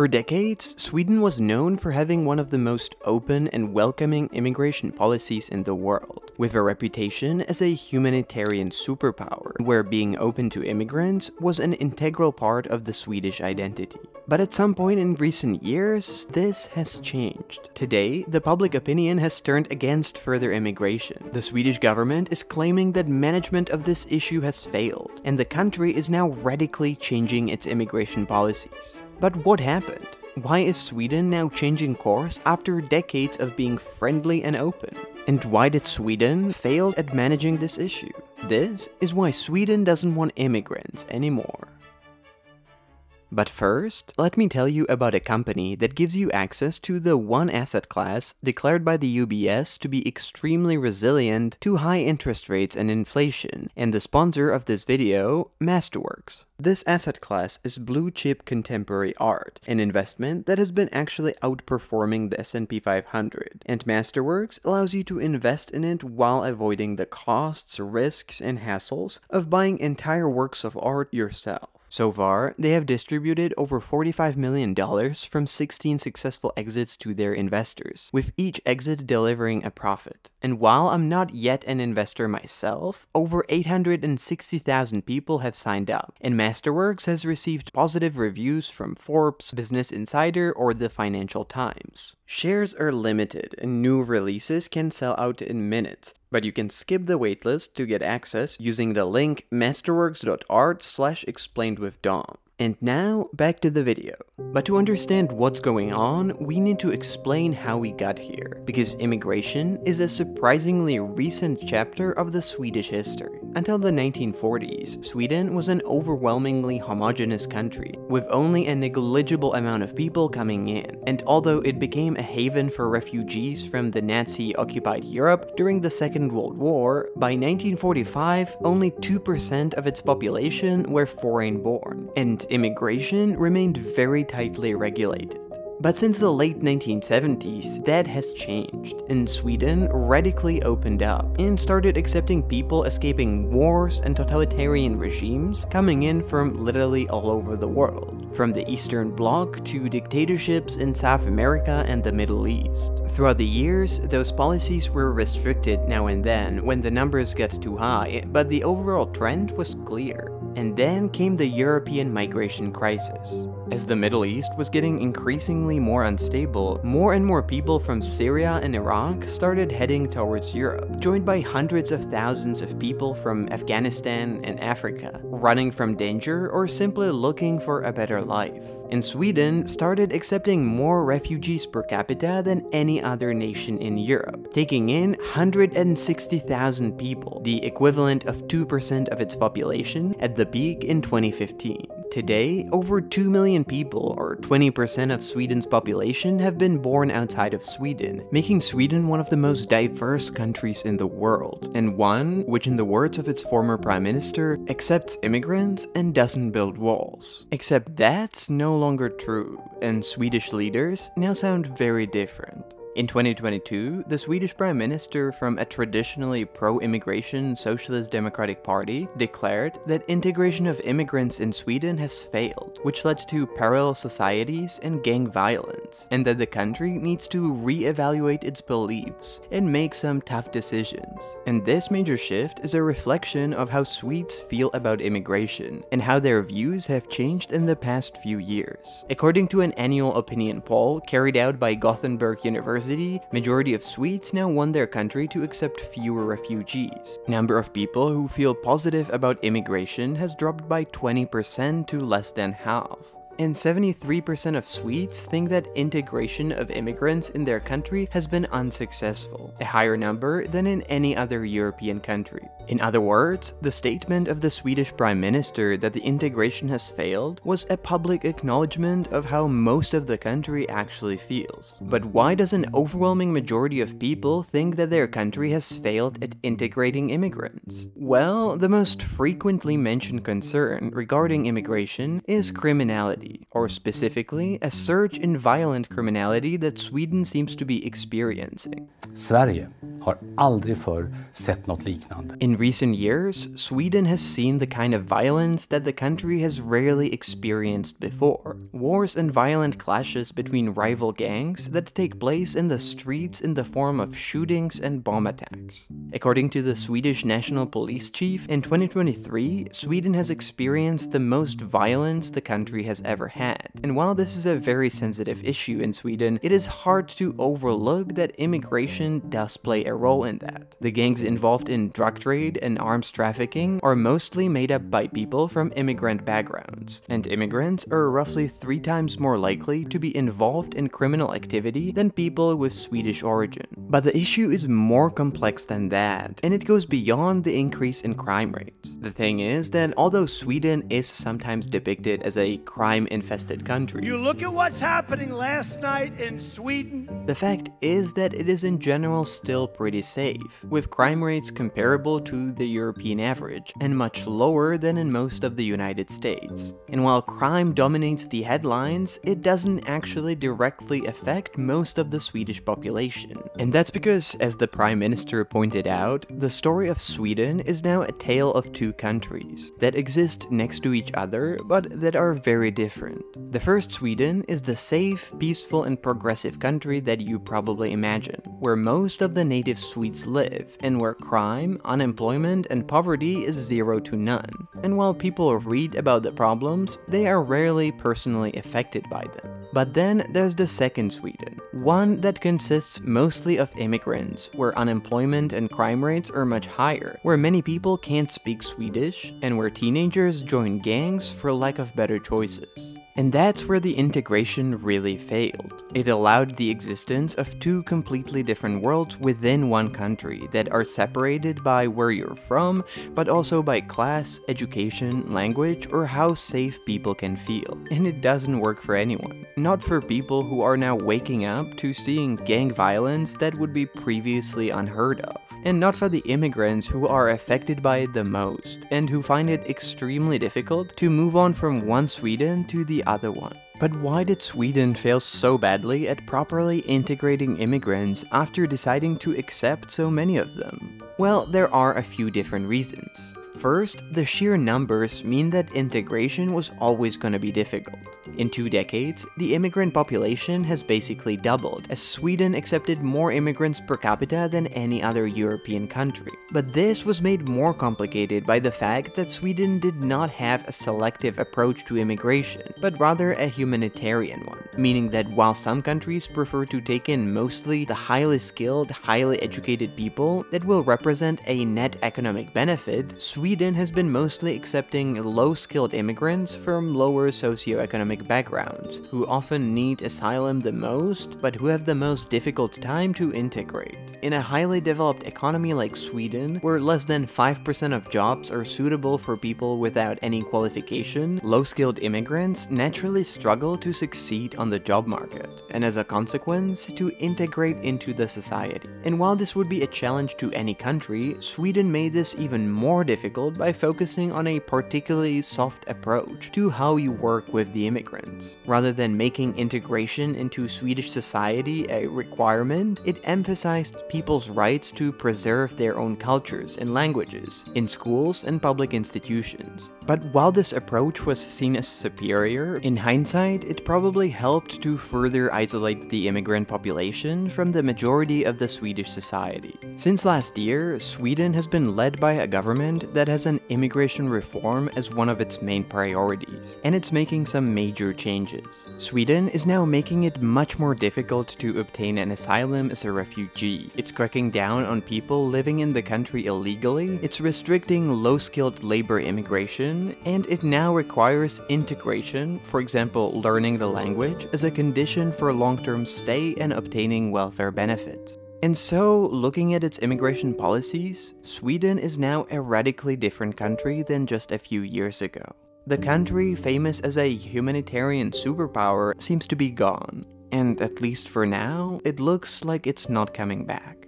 For decades, Sweden was known for having one of the most open and welcoming immigration policies in the world, with a reputation as a humanitarian superpower, where being open to immigrants was an integral part of the Swedish identity. But at some point in recent years, this has changed. Today, the public opinion has turned against further immigration. The Swedish government is claiming that management of this issue has failed, and the country is now radically changing its immigration policies. But what happened? Why is Sweden now changing course after decades of being friendly and open? And why did Sweden fail at managing this issue? This is why Sweden doesn't want immigrants anymore. But first, let me tell you about a company that gives you access to the one asset class declared by the UBS to be extremely resilient to high interest rates and inflation, and the sponsor of this video, Masterworks. This asset class is blue chip contemporary art, an investment that has been actually outperforming the S&P 500, and Masterworks allows you to invest in it while avoiding the costs, risks, and hassles of buying entire works of art yourself. So far, they have distributed over $45 million from 16 successful exits to their investors, with each exit delivering a profit. And while I'm not yet an investor myself, over 860,000 people have signed up, and Masterworks has received positive reviews from Forbes, Business Insider, or the Financial Times. Shares are limited, and new releases can sell out in minutes, but you can skip the waitlist to get access using the link masterworks.art slash explained with Dom. And now, back to the video. But to understand what's going on, we need to explain how we got here, because immigration is a surprisingly recent chapter of the Swedish history. Until the 1940s, Sweden was an overwhelmingly homogeneous country, with only a negligible amount of people coming in, and although it became a haven for refugees from the Nazi-occupied Europe during the Second World War, by 1945 only 2% of its population were foreign-born, and immigration remained very tightly regulated. But since the late 1970s, that has changed, and Sweden radically opened up and started accepting people escaping wars and totalitarian regimes coming in from literally all over the world, from the Eastern Bloc to dictatorships in South America and the Middle East. Throughout the years, those policies were restricted now and then when the numbers got too high, but the overall trend was clear. And then came the European migration crisis. As the Middle East was getting increasingly more unstable, more and more people from Syria and Iraq started heading towards Europe, joined by hundreds of thousands of people from Afghanistan and Africa, running from danger or simply looking for a better life. And Sweden started accepting more refugees per capita than any other nation in Europe, taking in 160,000 people, the equivalent of 2% of its population at the peak in 2015. Today, over 2 million people, or 20% of Sweden's population, have been born outside of Sweden, making Sweden one of the most diverse countries in the world, and one which, in the words of its former prime minister, accepts immigrants and doesn't build walls. Except that's no longer true, and Swedish leaders now sound very different. In 2022, the Swedish Prime Minister from a traditionally pro-immigration Socialist Democratic Party declared that integration of immigrants in Sweden has failed, which led to parallel societies and gang violence, and that the country needs to re-evaluate its beliefs and make some tough decisions. And this major shift is a reflection of how Swedes feel about immigration, and how their views have changed in the past few years. According to an annual opinion poll carried out by Gothenburg University, University, majority of Swedes now want their country to accept fewer refugees. Number of people who feel positive about immigration has dropped by 20% to less than half and 73% of Swedes think that integration of immigrants in their country has been unsuccessful, a higher number than in any other European country. In other words, the statement of the Swedish Prime Minister that the integration has failed was a public acknowledgement of how most of the country actually feels. But why does an overwhelming majority of people think that their country has failed at integrating immigrants? Well, the most frequently mentioned concern regarding immigration is criminality or specifically a surge in violent criminality that Sweden seems to be experiencing. Sverige har aldrig förr sett något liknande. In recent years, Sweden has seen the kind of violence that the country has rarely experienced before. Wars and violent clashes between rival gangs that take place in the streets in the form of shootings and bomb attacks. According to the Swedish National Police Chief, in 2023, Sweden has experienced the most violence the country has ever had. And while this is a very sensitive issue in Sweden, it is hard to overlook that immigration does play a role in that. The gangs involved in drug trade and arms trafficking are mostly made up by people from immigrant backgrounds, and immigrants are roughly three times more likely to be involved in criminal activity than people with Swedish origin. But the issue is more complex than that, and it goes beyond the increase in crime rates. The thing is that although Sweden is sometimes depicted as a crime-infested country, You look at what's happening last night in Sweden. the fact is that it is in general still pretty safe, with crime rates comparable to the European average and much lower than in most of the United States. And while crime dominates the headlines, it doesn't actually directly affect most of the Swedish population. And that's because, as the Prime Minister pointed out, the story of Sweden is now a tale of two countries that exist next to each other but that are very different. The first Sweden is the safe, peaceful, and progressive country that you probably imagine, where most of the native Swedes live, and where crime, unemployment, and poverty is zero to none. And while people read about the problems, they are rarely personally affected by them. But then there's the second Sweden, one that consists mostly of immigrants, where unemployment and crime rates are much higher, where many people can't speak Swedish, and where teenagers join gangs for lack of better choices. And that's where the integration really failed. It allowed the existence of two completely different worlds within one country that are separated by where you're from, but also by class, education, language, or how safe people can feel. And it doesn't work for anyone. Not for people who are now waking up to seeing gang violence that would be previously unheard of. And not for the immigrants who are affected by it the most, and who find it extremely difficult to move on from one Sweden to the other one. But why did Sweden fail so badly at properly integrating immigrants after deciding to accept so many of them? Well, there are a few different reasons. First, the sheer numbers mean that integration was always going to be difficult. In two decades, the immigrant population has basically doubled, as Sweden accepted more immigrants per capita than any other European country. But this was made more complicated by the fact that Sweden did not have a selective approach to immigration, but rather a humanitarian one, meaning that while some countries prefer to take in mostly the highly skilled, highly educated people that will represent a net economic benefit, Sweden has been mostly accepting low-skilled immigrants from lower socioeconomic backgrounds, who often need asylum the most, but who have the most difficult time to integrate. In a highly developed economy like Sweden, where less than 5% of jobs are suitable for people without any qualification, low-skilled immigrants naturally struggle to succeed on the job market, and as a consequence, to integrate into the society. And while this would be a challenge to any country, Sweden made this even more difficult by focusing on a particularly soft approach to how you work with the immigrants. Rather than making integration into Swedish society a requirement, it emphasized people's rights to preserve their own cultures and languages in schools and public institutions. But while this approach was seen as superior, in hindsight, it probably helped to further isolate the immigrant population from the majority of the Swedish society. Since last year, Sweden has been led by a government that has an immigration reform as one of its main priorities, and it's making some major changes. Sweden is now making it much more difficult to obtain an asylum as a refugee. It's cracking down on people living in the country illegally, it's restricting low-skilled labor immigration, and it now requires integration, for example learning the language, as a condition for long-term stay and obtaining welfare benefits. And so, looking at its immigration policies, Sweden is now a radically different country than just a few years ago. The country, famous as a humanitarian superpower, seems to be gone. And at least for now, it looks like it's not coming back.